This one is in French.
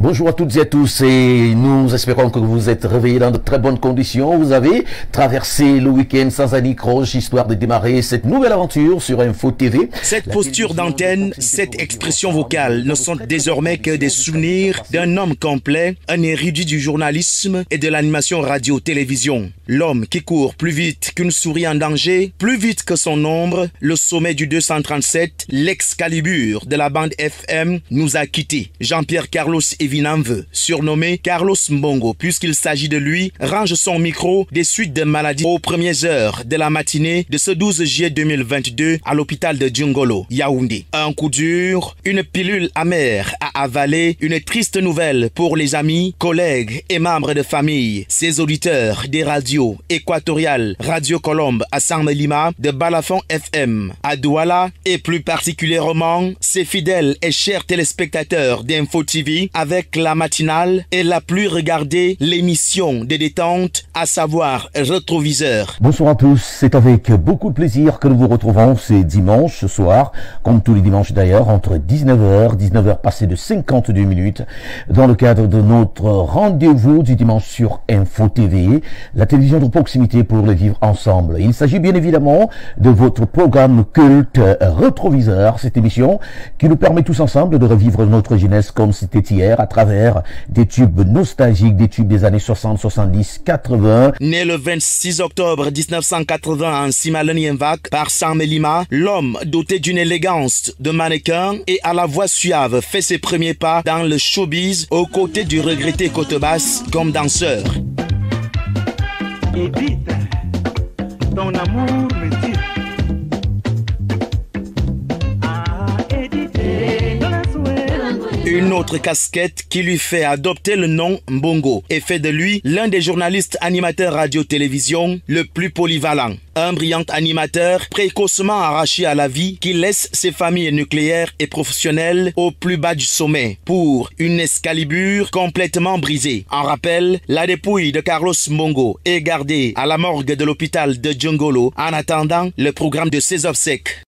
Bonjour à toutes et à tous et nous espérons que vous êtes réveillés dans de très bonnes conditions. Vous avez traversé le week-end sans anicroche histoire de démarrer cette nouvelle aventure sur Info TV. Cette posture d'antenne, cette expression vocale ne sont désormais que des souvenirs d'un homme complet, un érudit du journalisme et de l'animation radio-télévision. L'homme qui court plus vite qu'une souris en danger, plus vite que son ombre, le sommet du 237, l'excalibur de la bande FM nous a quittés. Jean-Pierre Carlos Evinanve, surnommé Carlos Mbongo, puisqu'il s'agit de lui, range son micro des suites de maladies aux premières heures de la matinée de ce 12 juillet 2022 à l'hôpital de Djungolo, Yaoundé. Un coup dur, une pilule amère à avaler, une triste nouvelle pour les amis, collègues et membres de famille, ses auditeurs des radios équatoriales Radio Colombe à San Lima, de Balafon FM à Douala et plus particulièrement ses fidèles et chers téléspectateurs d'Info TV avec la matinale et la plus regardée, l'émission de détente, à savoir Retroviseur. Bonsoir à tous, c'est avec beaucoup de plaisir que nous vous retrouvons ce dimanche ce soir, comme tous les dimanches d'ailleurs, entre 19h, 19h passé de 52 minutes, dans le cadre de notre rendez-vous du dimanche sur Info TV, la télévision de proximité pour le vivre ensemble. Il s'agit bien évidemment de votre programme culte Retroviseur, cette émission qui nous permet tous ensemble de revivre notre jeunesse comme c'était hier à travers des tubes nostalgiques, des tubes des années 60, 70, 80. Né le 26 octobre 1980 en Simalenienvac par Sam Lima, l'homme doté d'une élégance de mannequin et à la voix suave fait ses premiers pas dans le showbiz aux côtés du regretté Cotebasse comme danseur. Une autre casquette qui lui fait adopter le nom Mbongo et fait de lui l'un des journalistes animateurs radio-télévision le plus polyvalent. Un brillant animateur précocement arraché à la vie qui laisse ses familles nucléaires et professionnelles au plus bas du sommet pour une escalibure complètement brisée. En rappel, la dépouille de Carlos Mbongo est gardée à la morgue de l'hôpital de Djungolo en attendant le programme de ses obsèques.